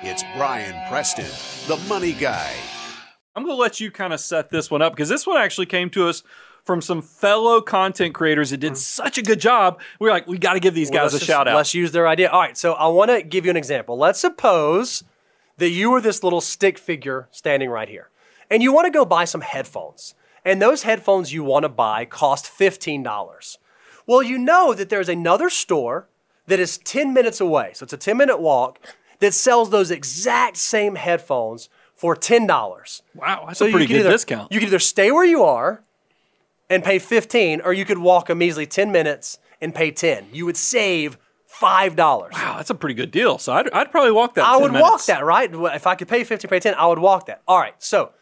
It's Brian Preston, the money guy. I'm going to let you kind of set this one up because this one actually came to us from some fellow content creators that did mm. such a good job. We are like, we got to give these Well, guys a just- shout out. Let's use their idea. All right, so I want to give you an example. Let's suppose that you were this little stick figure standing right here, and you want to go buy some headphones. And those headphones you want to buy cost $15. Well, you know that there's another store that is 10 minutes away. So it's a 10 minute walk that sells those exact same headphones for $10. wow, that's So a pretty good either, discount. You could either stay where you are and pay 15 or you could walk a measly 10 minutes and pay 10. You would save $5. wow, that's a pretty good deal. So I'd, I'd probably walk that. I 10 would minutes. walk that, right? If I could pay 15, pay 10, I would walk that. All right, so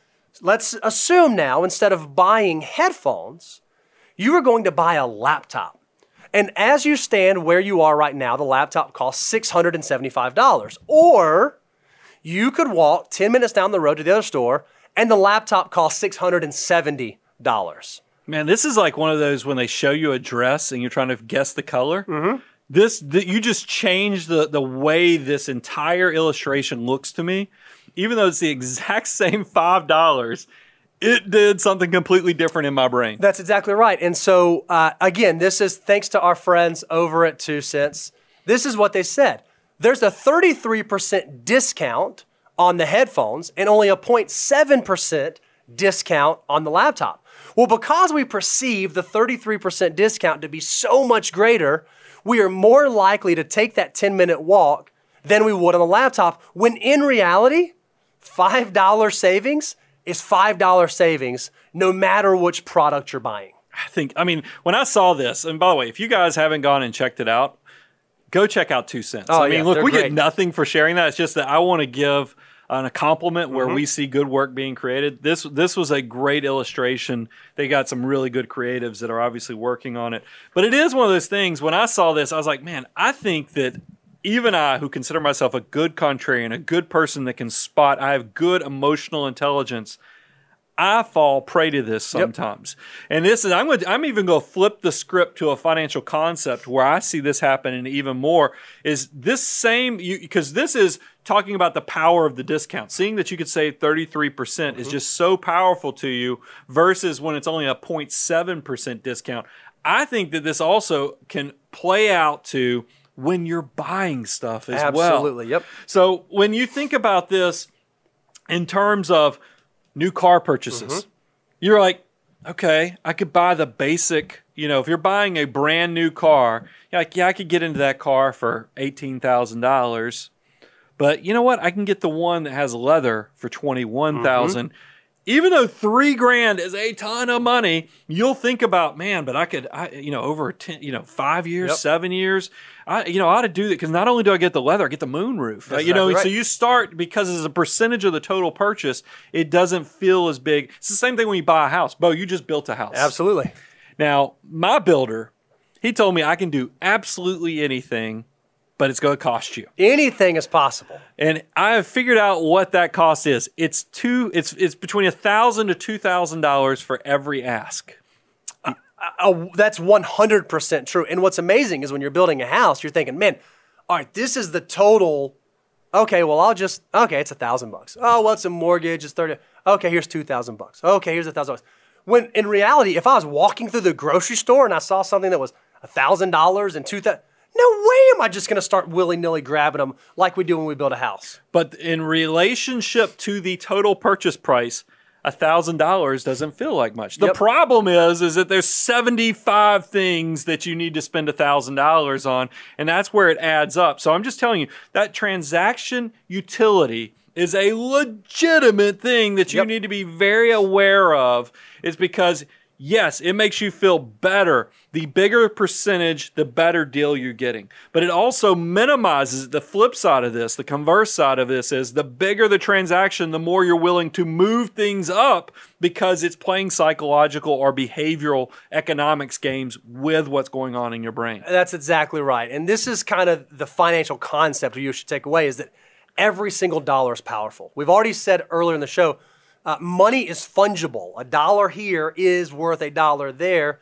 let's assume now instead of buying headphones, you are going to buy a laptop. And as you stand where you are right now, the laptop costs $675. Or you could walk 10 minutes down the road to the other store and the laptop costs $670. Man, this is like one of those when they show you a dress and you're trying to guess the color. Mm-hmm. This the, you just changed the the way this entire illustration looks to me. Even though it's the exact same five dollars, it did something completely different in my brain. That's exactly right. And so, uh, again, this is thanks to our friends over at Two Cents. This is what they said. There's a 33% discount on the headphones and only a 0.7% discount on the laptop. Well, because we perceive the 33% discount to be so much greater, we are more likely to take that 10 minute walk than we would on the laptop, when in reality, $5 savings is $5 savings no matter which product you're buying. I think. I mean, when I saw this, and by the way, if you guys haven't gone and checked it out, go check out Two Cents. Oh, I mean, yeah, look, we great. get nothing for sharing that. It's just that I want to give an, a compliment Mm-hmm. where we see good work being created. This this was a great illustration. They got some really good creatives that are obviously working on it. But it is one of those things. When I saw this, I was like, man, I think that. Even I, who consider myself a good contrarian, a good person that can spot, I have good emotional intelligence. I fall prey to this sometimes. And this is I'm going to, I'm even going to flip the script to a financial concept where I see this happening even more is this same because this is talking about the power of the discount. Seeing that you could save 33% Mm-hmm. is just so powerful to you versus when it's only a 0.7% discount. I think that this also can play out to when you're buying stuff as well. Absolutely, yep. So when you think about this in terms of new car purchases, Mm-hmm. you're like, okay, I could buy the basic. You know, if you're buying a brand new car, you're like, yeah, I could get into that car for eighteen thousand dollars. But you know what? I can get the one that has leather for twenty one thousand. Even though three grand is a ton of money, you'll think about, man, but I could, I, you know, over ten, you know, five years, Yep. seven years, I, you know, I ought to do that because not only do I get the leather, I get the moonroof. Uh, That's you know, exactly so you start because as a percentage of the total purchase, it doesn't feel as big. It's the same thing when you buy a house. Bo, you just built a house. Absolutely. Now, my builder, he told me I can do absolutely anything, but it's going to cost you. Anything is possible. And I have figured out what that cost is. It's two. It's it's between a thousand to two thousand dollars for every ask. Uh, that's 100% true. And what's amazing is when you're building a house, you're thinking, man, all right, this is the total. Okay, well, I'll just, okay, it's a thousand bucks. Oh, what's a mortgage? It's 30. Okay, here's 2,000 bucks. Okay, here's a thousand bucks. When in reality, if I was walking through the grocery store and I saw something that was a thousand dollars and two thousand, no way am I just going to start willy nilly grabbing them like we do when we build a house. But in relationship to the total purchase price, a thousand dollars doesn't feel like much. The Yep. problem is, is that there's 75 things that you need to spend a thousand dollars on, and that's where it adds up. So I'm just telling you that transaction utility is a legitimate thing that you Yep. need to be very aware of. Is because yes, it makes you feel better. The bigger percentage, the better deal you're getting. But it also minimizes the flip side of this. The converse side of this is the bigger the transaction, the more you're willing to move things up because it's playing psychological or behavioral economics games with what's going on in your brain. That's exactly right. And this is kind of the financial concept you should take away is that every single dollar is powerful. We've already said earlier in the show, uh, money is fungible. A dollar here is worth a dollar there.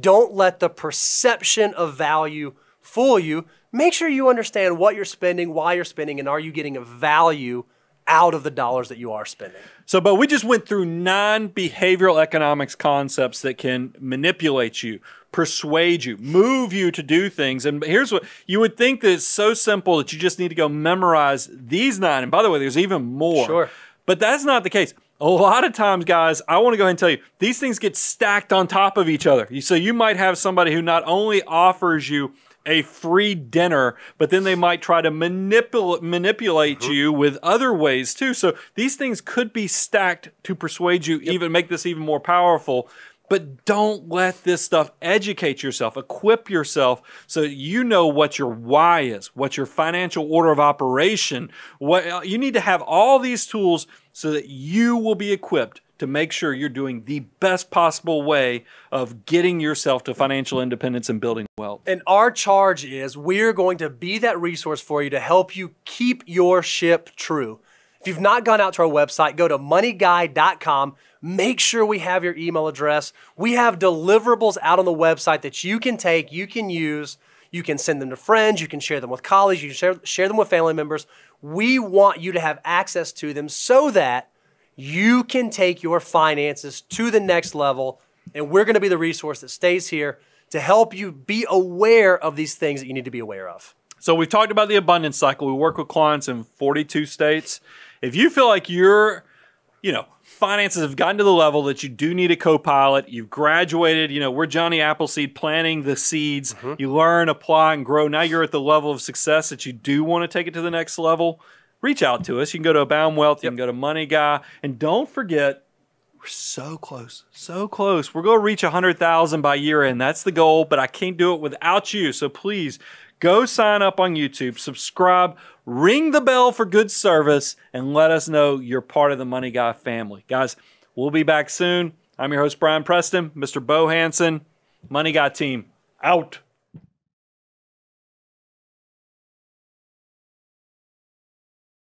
Don't let the perception of value fool you. Make sure you understand what you're spending, why you're spending, and are you getting a value out of the dollars that you are spending. So, but we just went through nine behavioral economics concepts that can manipulate you, persuade you, move you to do things. And here's what you would think that it's so simple that you just need to go memorize these nine. And by the way, there's even more. Sure. But that's not the case. A lot of times, guys, I want to go ahead and tell you these things get stacked on top of each other. So you might have somebody who not only offers you a free dinner, but then they might try to manipul- manipulate mm-hmm. you with other ways too. So these things could be stacked to persuade you, yep. even make this even more powerful. But don't let this stuff educate yourself, equip yourself so you know what your why is, what your financial order of operation. What uh, you need to have all these tools so that you will be equipped to make sure you're doing the best possible way of getting yourself to financial independence and building wealth. And our charge is we're going to be that resource for you to help you keep your ship true. If you've not gone out to our website, go to moneyguy.com. Make sure we have your email address. We have deliverables out on the website that you can take, you can use. You can send them to friends, you can share them with colleagues, you can share, share them with family members. We want you to have access to them so that you can take your finances to the next level. And we're going to be the resource that stays here to help you be aware of these things that you need to be aware of. So we've talked about the abundance cycle. We work with clients in 42 states. If you feel like your, you know, finances have gotten to the level that you do need a co-pilot, you've graduated, you know, we're Johnny Appleseed planting the seeds. Mm-hmm. You learn, apply, and grow. Now you're at the level of success that you do want to take it to the next level reach out to us. You can go to Abound Wealth, you yep. can go to Money Guy, and don't forget we're so close, so close. We're going to reach 100,000 by year end. That's the goal, but I can't do it without you. So please go sign up on YouTube, subscribe, ring the bell for good service, and let us know you're part of the Money Guy family. Guys, we'll be back soon. I'm your host, Brian Preston, Mr. Bo Hanson, Money Guy team, out.